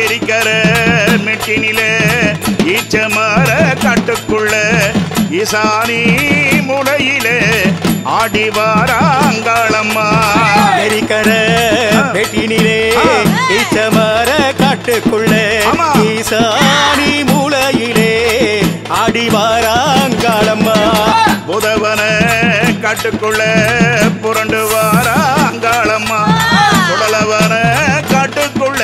எரிக்கர மெட்டினிலே ஈச்சமர காட்டுக்குள்ள ஈசானி முளையிலே ஆடி வாராங்காளம்மா. எரிக்கர வெட்டினிலே ஆ. ஈச்சமர காட்டுக்குள்ள. ஈசானி மூலையிலே ஆடி வாராங்காளம்மா. புதவன காட்டுக்குள்ள புரண்டு வாராங்காளம்மா. சுடலவன காட்டுக்குள்ள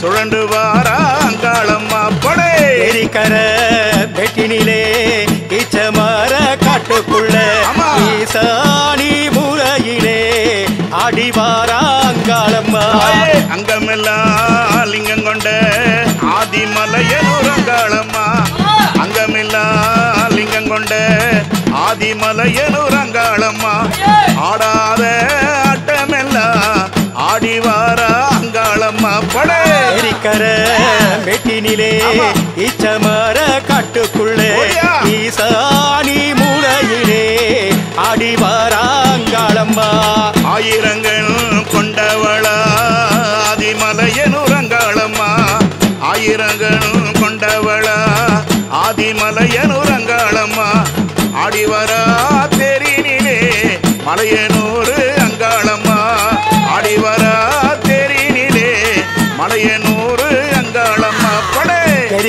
சுழண்டு வாராங்காளம்மா படே எரிக்கர வெட்டினிலே ஈச்சமர காட்டுக்குள்ள. ஈசானி மூலையிலே ஆடி வாராங்காளம்மா அங்கமெல்லாம் லிங்கம் கொண்ட ஆதிமலையனூரங்காளம்மா அங்கமெல்லாம் லிங்கம் கொண்ட ஆதிமலையனூரங்காளம்மா ஆடாத ஆட்டமெல்லாம் ஆடி வார அங்காளம்மா படே எரிக்கர வெட்டினிலே ஆமா. ஈச்சமர காட்டுக்குள்ளே. ஈசானி மூலையிலே ஆடி வாராங்காளம்மா ஆயிரங்கள் கொண்டவளா ஆதிமலையனூரங்காளம்மா ஆயிரங்கள் கொண்டவளா ஆதிமலையனூரங்காளம்மா ஆடிவரா தெரினிலே மலையனூர்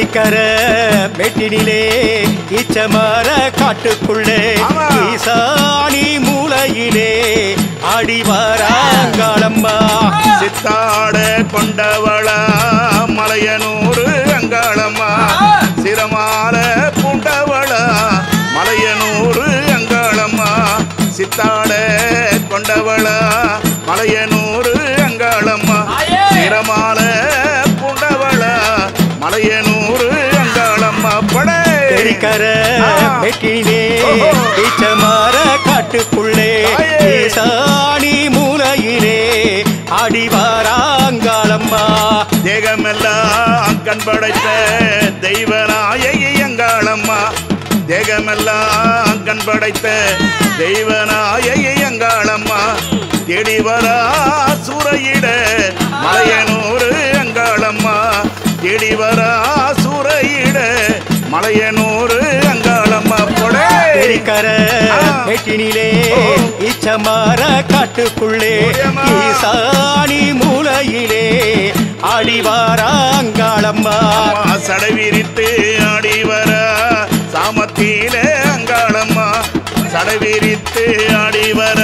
எரிக்கர வெட்டினிலே ஈச்சமர காட்டுக்குள்ளே. ஈசானி மூலையிலே ஆடி வாராங்காளம்மா சித்தாட கொண்டவளா மலையனூர் அங்காளம்மா. சிரமால பூண்டவளா மலையனூர் அங்காளம்மா. சித்தாட கொண்டவளா மலையனூர் வெட்டினிலே ஓஹோ. ஈச்சமர காட்டுக்குள்ளே. ஈசானி மூலையிலே ஆடி வாராங்காளம்மா தேகமெல்லாம் கண் படைத்த தெய்வநாயகி அங்காளம்மா தேகமெல்லாம் கண் படைத்த தெய்வநாயகி அங்காளம்மா தேடி வரா சூறையிட மலையனூர் அங்காளம்மா. தேடி வரா மலையனூர் அங்காளம்மா பொடே எரிக்கர ஆ. வெட்டினிலே ஓஹோ. ஈச்சமர காட்டுக்குள்ளே. ஈசானி மூலையிலே ஆடி வாராங்காளம்மா அம்மா சடவிரித்து ஆடி வர சாமத்திலே அங்காளம்மா சடவிரித்து ஆடி வர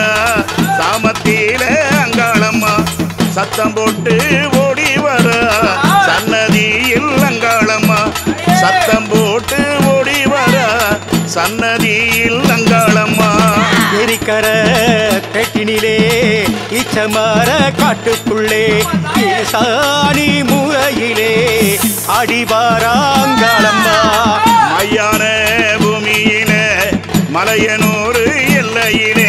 சாமத்திலே அங்காளம்மா சத்தம் போட்டு சத்தம் போட்டு ஓடி வர சன்னதியில் அங்காளம்மா. எரிக்கர வெட்டினிலே ஈச்சமர காட்டுக்குள்ளே ஈசானி மூலையிலே ஆடி வாராங்காளம்மா மையான பூமியிலே மலையனூர் எல்லையிலே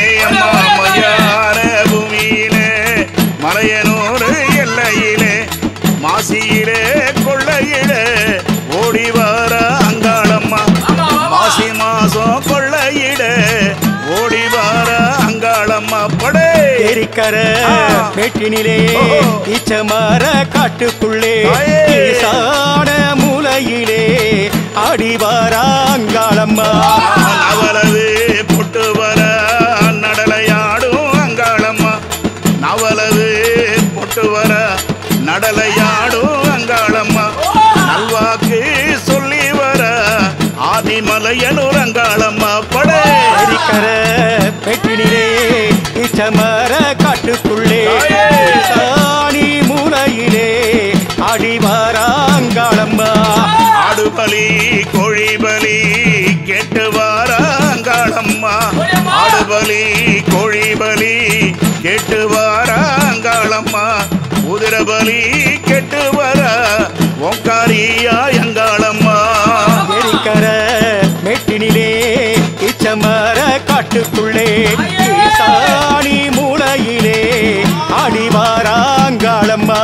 ஓடி வர அங்காளம்மா மாசி மாசம் கொள்ளையிட. ஓடி வர அங்காளம்மா படே. எரிக்கர ஓஹோ. ஈச்சமர காட்டுக்குள்ளே. ஈசான மூலையிலே ஆடி வாராங்காளம்மா அங்காளம்மா ஆடு பலி கோழி பலி கேட்டு வார அங்காளம்மா. குதிரை பலி கேட்டு வர ஓங்காரியா அங்காளம்மா எரிக்கர மெட்டினிலே இச்சமர காட்டுக்குள்ளே ஈசானி மூலையிலே ஆடி வாராங்காளம்மா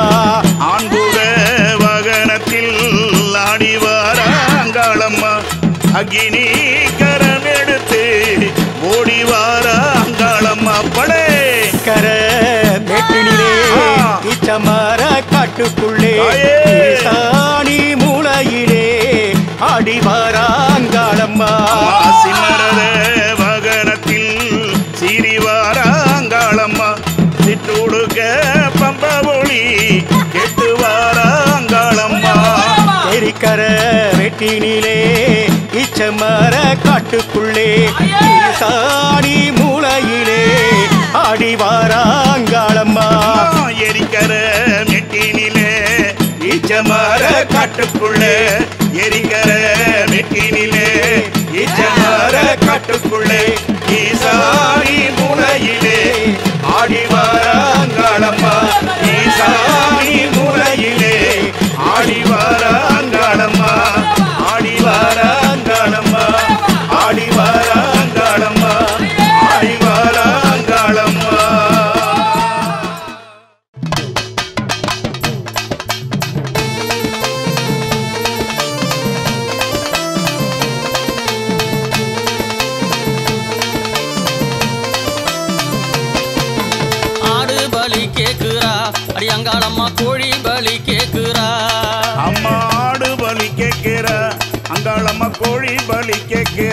ஆண்புக வாகனத்தில் ஆடி அக்னி கர வெட்டினிலே இச்சமர காட்டுக்குள்ளே சாடி மூளையிலே ஆடி வாராங்காளம்மா எரிக்கர மெட்டினிலே இச்சமர காட்டுக்குள்ளே எரிக்கர மெட்டினிலே அங்காளம்மா கோழி பலி கேக்கு.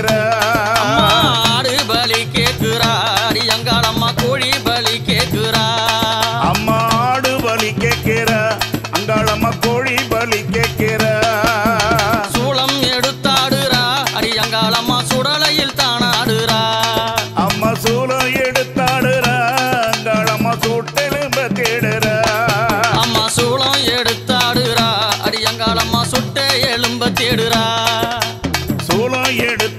திரும்ப தேடுறா. சோளம் எடுத்து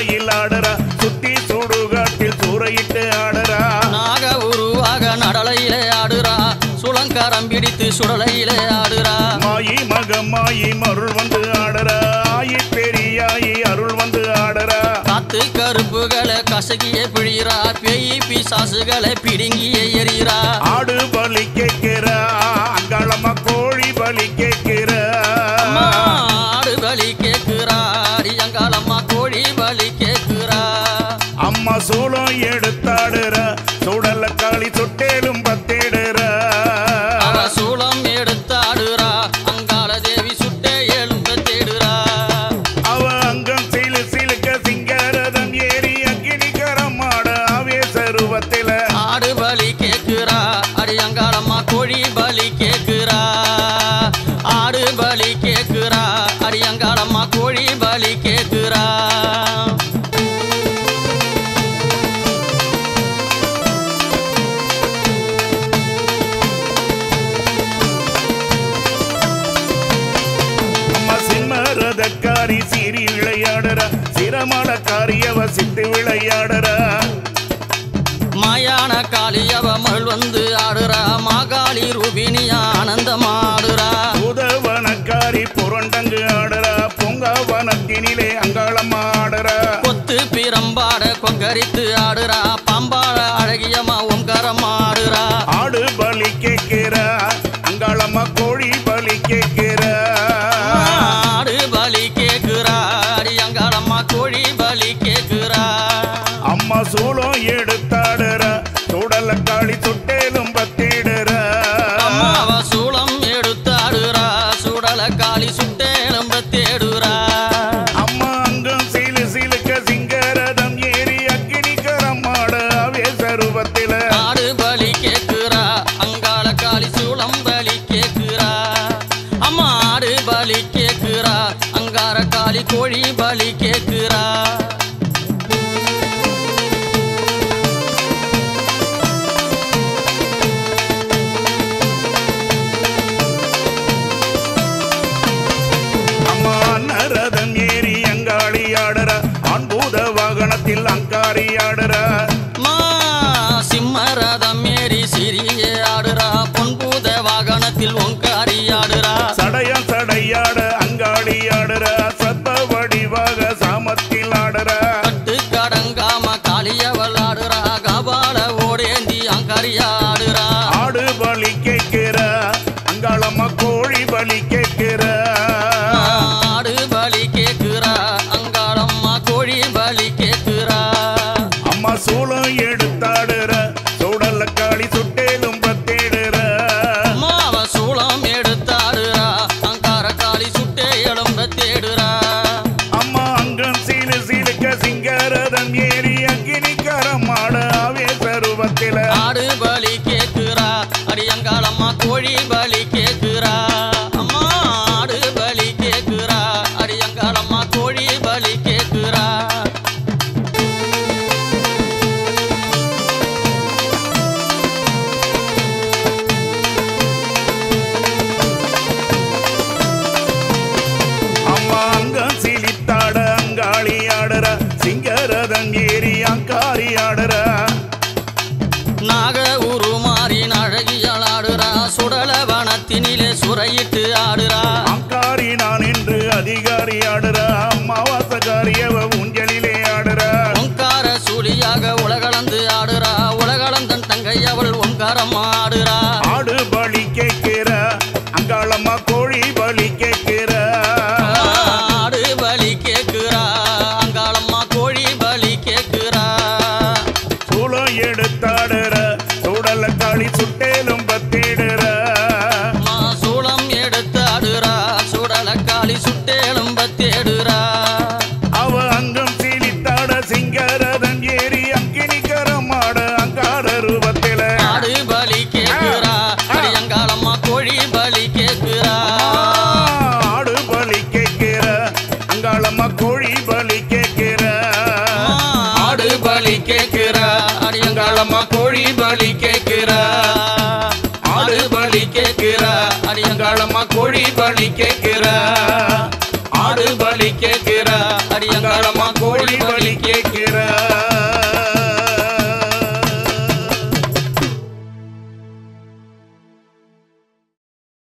சபையில் ஆடரா சுத்தி சுடுகாட்டில் சூறையிட்டு ஆடரா நாக உருவாக நடலையிலே ஆடுறா. சுளங்காரம் பிடித்து சுடலையிலே ஆடுறா. மாயி மகம் மாயி அருள் வந்து ஆடரா ஆயி பெரியாயி அருள் வந்து ஆடரா காத்து கருப்புகளை கசகியே பிழிறா. பேய் பிசாசுகளை பிடுங்கியே எறிகிறா ஆடு பலி கேட்கிறா. சோளம் எடுத்தாடுற. சூடல்ல காளி சொட்டேலும் விளையாடுற சிரமண காரியவ சித்து விளையாடுற. மாயான காளியவ மகள் வந்து ஆடுறா மாகாளி ரூபினி ஆனந்தமாடுறா. உதவனக்காரி புரண்டங்கு ஆடுறா பொங்கவனத்தினிலே அங்காளம் ஆடுறா. கொத்து பிரம்பாட கொங்கரித்து ஆடுறா பம்பாட அழகியமா ஓங்காரம் ஆடுறா. ஆடு பலி கேட்கிறா அங்காளம்மா கோழி சூளம் எடுத்தாடுற. சுடல காளி சுட்டேலும் பத்திடுற அம்மாவ சூளம் எடுத்தாடுற. சுடல காளி சுட்டு मत ஒழிபலி முறையிட்டு ஆடுறா. அங்காரி நான் என்று அதிகாரி ஆடுறா. அம்மாவாசகாரியவும் காணிக்கை